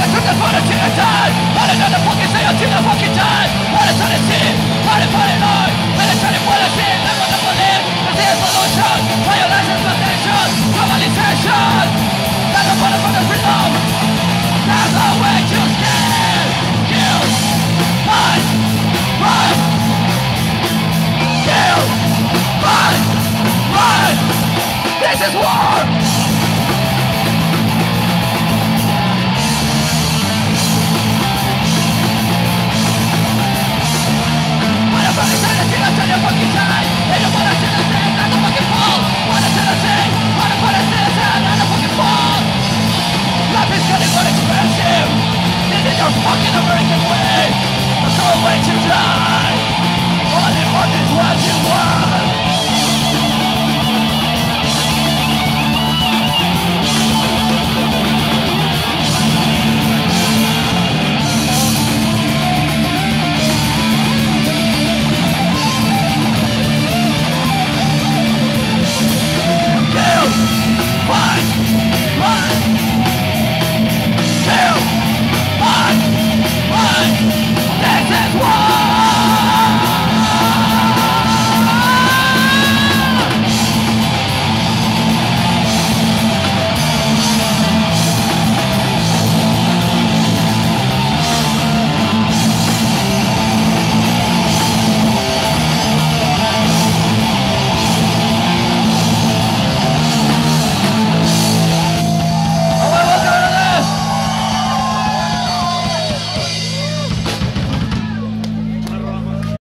I took the phone until I died. I don't know the fucking thing until I fucking died. What is that I?